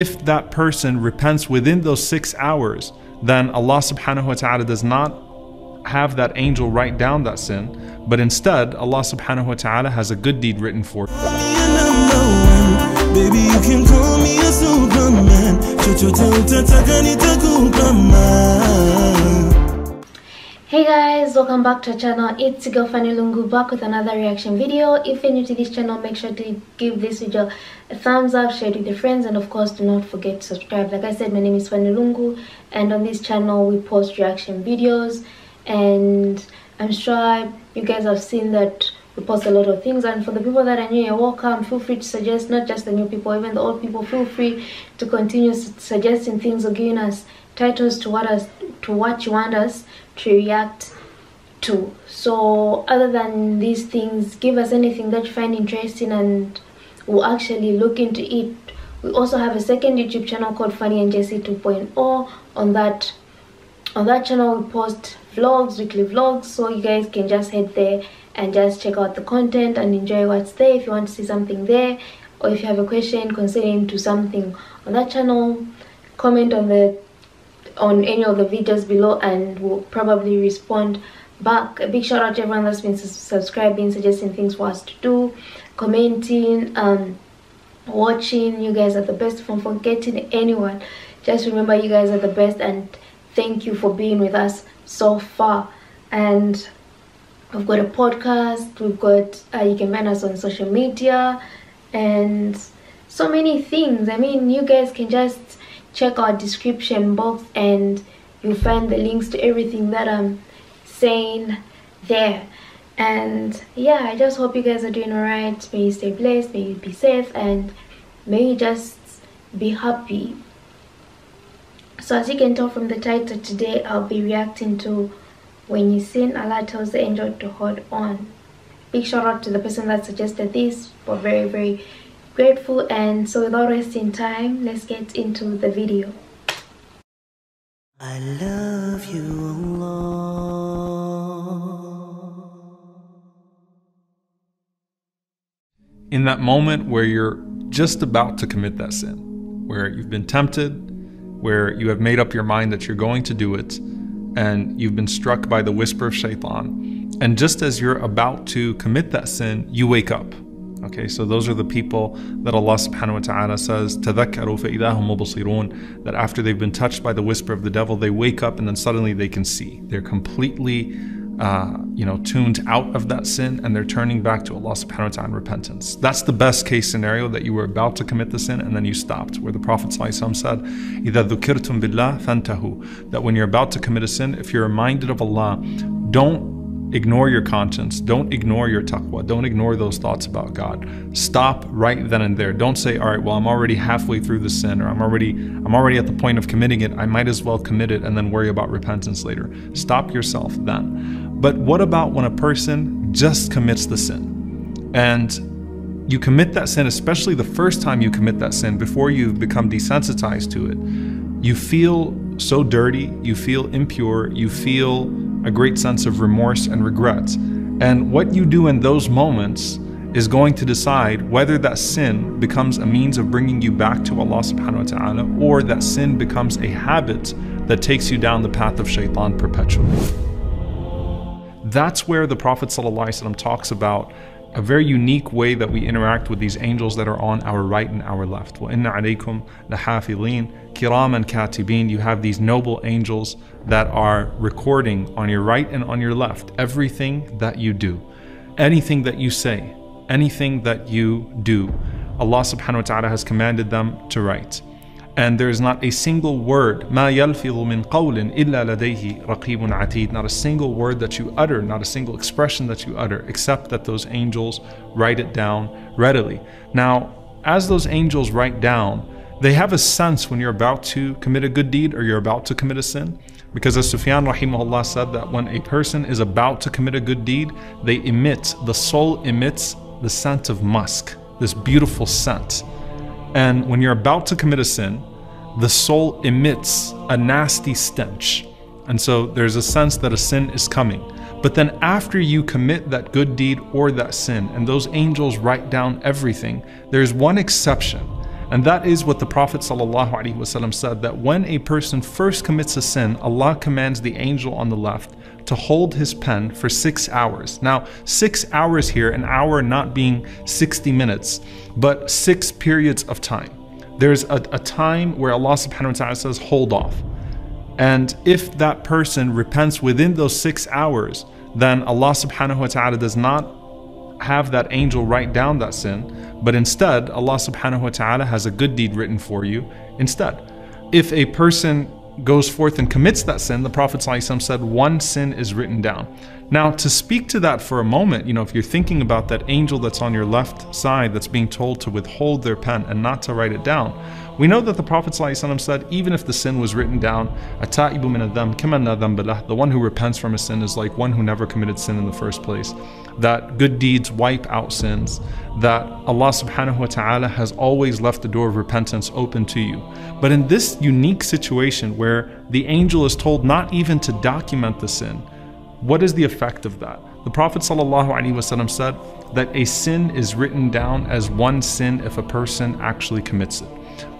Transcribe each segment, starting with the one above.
if that person repents within those six hours, then Allah subhanahu wa ta'ala does not have that angel write down that sin, but instead Allah subhanahu wa ta'ala has a good deed written for Hey guys, welcome back to our channel. It's your girl Fanny Lungu back with another reaction video. If you're new to this channel, make sure to give this video a thumbs up, share it with your friends, and of course, do not forget to subscribe. Like I said, my name is Fanny Lungu, and on this channel, we post reaction videos. And I'm sure you guys have seen that we post a lot of things. And for the people that are new, you're welcome. Feel free to suggest, not just the new people, even the old people. Feel free to continue suggesting things or giving us titles to what us to what you want us to react to. So other than these things, give us anything that you find interesting and we'll actually look into it. We also have a second YouTube channel called Fanny and Jessy 2.0. On that on that channel we post vlogs, weekly vlogs, so you guys can just head there and just check out the content and enjoy what's there if you want to see something there or if you have a question concerning to something on that channel comment on the on any of the videos below and we'll probably respond back. A big shout out to everyone that's been subscribing suggesting things for us to do commenting um watching. You guys are the best from forgetting anyone. Just remember you guys are the best and thank you for being with us so far. And we've got a podcast we've got uh, you can find us on social media and so many things. I mean you guys can just check our description box and you'll find the links to everything that i'm saying there. And yeah i just hope you guys are doing all right may you stay blessed may you be safe and may you just be happy. So as you can tell from the title today i'll be reacting to when you sin allah tells the angel to hold on. Big shout out to the person that suggested this we're very very grateful and so without wasting time let's get into the video I love you, Allah. in that moment where you're just about to commit that sin, where you've been tempted, where you have made up your mind that you're going to do it, and you've been struck by the whisper of shaitan. And just as you're about to commit that sin, you wake up. Okay, so those are the people that Allah subhanahu wa ta'ala says, تَذَكَّرُوا فَإِذَا هُمْ مُبْصِرُونَ That after they've been touched by the whisper of the devil, they wake up and then suddenly they can see. They're completely uh, you know, tuned out of that sin and they're turning back to Allah subhanahu wa ta'ala in repentance. That's the best case scenario that you were about to commit the sin and then you stopped. Where the Prophet ﷺ said, إِذَا ذُكِرْتُم بِاللَّهِ فَانْتَهُ That when you're about to commit a sin, if you're reminded of Allah, don't ignore your conscience. Don't ignore your taqwa. Don't ignore those thoughts about God. Stop right then and there. Don't say, all right, well, I'm already halfway through the sin or I'm already I'm already at the point of committing it. I might as well commit it and then worry about repentance later. Stop yourself then. But what about when a person just commits the sin? And you commit that sin, especially the first time you commit that sin, before you've become desensitized to it, you feel so dirty, you feel impure, you feel a great sense of remorse and regrets. And what you do in those moments is going to decide whether that sin becomes a means of bringing you back to Allah subhanahu wa ta'ala or that sin becomes a habit that takes you down the path of shaitan perpetually. That's where the Prophet ﷺ talks about a very unique way that we interact with these angels that are on our right and our left. وَإِنَّ عَلَيْكُمْ kiraman katibin. You have these noble angels that are recording on your right and on your left everything that you do, anything that you say, anything that you do. Allah subhanahu wa ta'ala has commanded them to write. And there is not a single word, ما يلفظ من قول إلا لديه رقيب عتيد. Not a single word that you utter, not a single expression that you utter, except that those angels write it down readily. Now, as those angels write down, they have a sense when you're about to commit a good deed or you're about to commit a sin. because as Sufyan rahimahullah said that when a person is about to commit a good deed, they emit, the soul emits the scent of musk, this beautiful scent. And when you're about to commit a sin, the soul emits a nasty stench. And so there's a sense that a sin is coming. But then after you commit that good deed or that sin, and those angels write down everything, there's one exception. And that is what the Prophet ﷺ said that when a person first commits a sin, Allah commands the angel on the left to hold his pen for six hours. Now, six hours here, an hour not being 60 minutes, but six periods of time. There's a, a time where Allah subhanahu wa ta'ala says, hold off. And if that person repents within those six hours, then Allah subhanahu wa ta'ala does not have that angel write down that sin, but instead Allah subhanahu wa ta'ala has a good deed written for you instead. If a person goes forth and commits that sin, the Prophet said one sin is written down. Now, to speak to that for a moment, you know, if you're thinking about that angel that's on your left side that's being told to withhold their pen and not to write it down, we know that the Prophet ﷺ said, even if the sin was written down, the one who repents from a sin is like one who never committed sin in the first place. That good deeds wipe out sins, that Allah subhanahu wa ta'ala has always left the door of repentance open to you. But in this unique situation where the angel is told not even to document the sin, what is the effect of that? The Prophet ﷺ said that a sin is written down as one sin if a person actually commits it.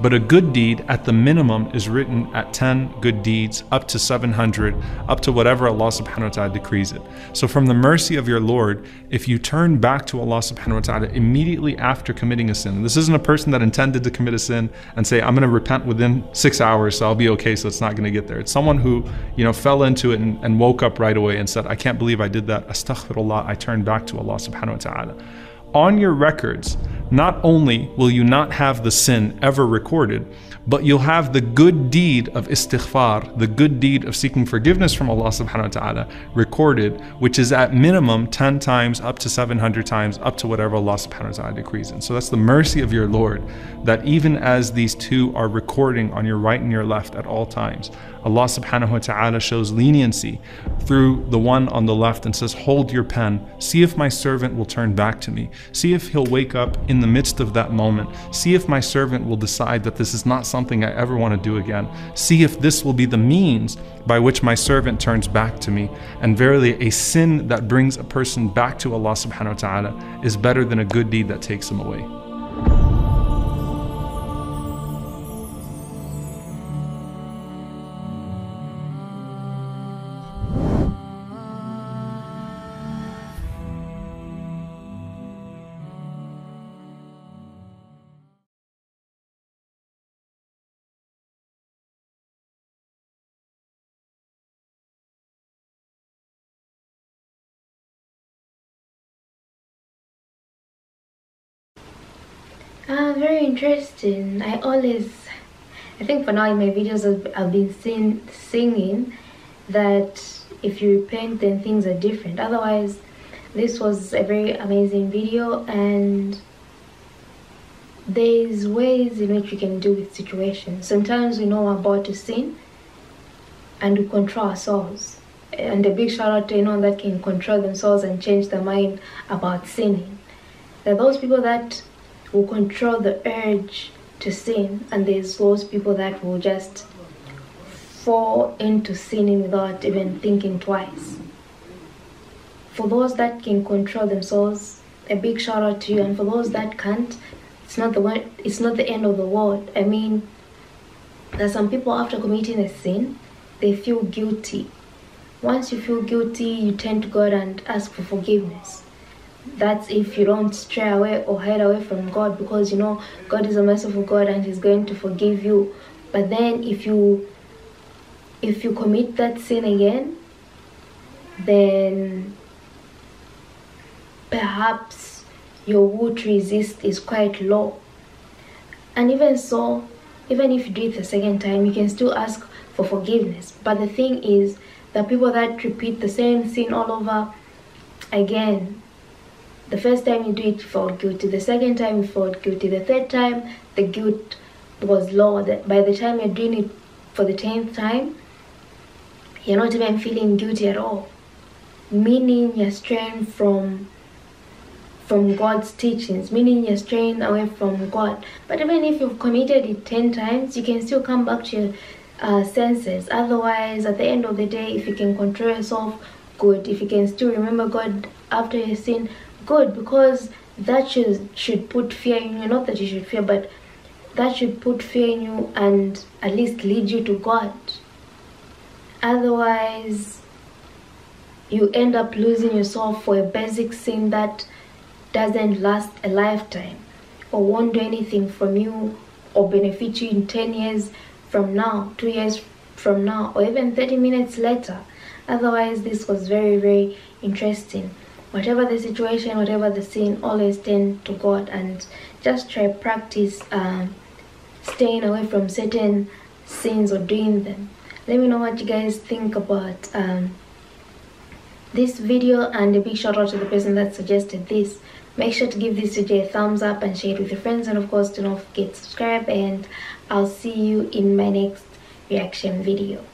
But a good deed at the minimum is written at 10 good deeds, up to 700, up to whatever Allah subhanahu wa ta'ala decrees it. So from the mercy of your Lord, if you turn back to Allah subhanahu wa ta'ala immediately after committing a sin, this isn't a person that intended to commit a sin and say, I'm going to repent within six hours, so I'll be okay, so it's not going to get there. It's someone who, you know, fell into it and, and woke up right away and said, I can't believe I did that. Astaghfirullah, I turned back to Allah subhanahu wa ta'ala on your records, not only will you not have the sin ever recorded, but you'll have the good deed of istighfar, the good deed of seeking forgiveness from Allah subhanahu wa ta'ala recorded, which is at minimum 10 times, up to 700 times, up to whatever Allah subhanahu wa ta'ala decrees. And so that's the mercy of your Lord, that even as these two are recording on your right and your left at all times, Allah subhanahu wa ta'ala shows leniency through the one on the left and says, Hold your pen, see if my servant will turn back to me, see if he'll wake up in the midst of that moment, see if my servant will decide that this is not something I ever want to do again, see if this will be the means by which my servant turns back to me. And verily, a sin that brings a person back to Allah subhanahu wa ta'ala is better than a good deed that takes him away. Ah, very interesting. I always, I think for now in my videos I've, I've been sing, singing that if you repent then things are different. Otherwise, this was a very amazing video and there's ways in which we can deal with situations. Sometimes we know we're about to sin and we control ourselves. And a big shout out to anyone that can control themselves and change their mind about sinning. There are those people that will control the urge to sin and there's those people that will just fall into sinning without even thinking twice. For those that can control themselves a big shout out to you. And for those that can't it's not the it's not the end of the world. I mean there's some people after committing a sin they feel guilty. Once you feel guilty you turn to god and ask for forgiveness that's if you don't stray away or hide away from God because you know God is a merciful God and he's going to forgive you. But then if you if you commit that sin again then perhaps your to resist is quite low. And even so even if you do it the second time you can still ask for forgiveness. But the thing is the people that repeat the same sin all over again the first time you do it, you felt guilty. The second time, you felt guilty. The third time, the guilt was low. By the time you're doing it for the tenth time, you're not even feeling guilty at all. Meaning you're straying from from God's teachings, meaning you're straying away from God. But even if you've committed it 10 times, you can still come back to your uh, senses. Otherwise, at the end of the day, if you can control yourself, good. If you can still remember God after your sin, good because that should should put fear in you not that you should fear but that should put fear in you and at least lead you to God. Otherwise, you end up losing yourself for a basic sin that doesn't last a lifetime or won't do anything from you or benefit you in 10 years from now, 2 years from now, or even 30 minutes later. Otherwise, this was very, very interesting. Whatever the situation, whatever the sin, always turn to God and just try practice um, staying away from certain sins or doing them. Let me know what you guys think about um, this video and a big shout out to the person that suggested this. Make sure to give this video a thumbs up and share it with your friends and of course do not forget to subscribe and I'll see you in my next reaction video.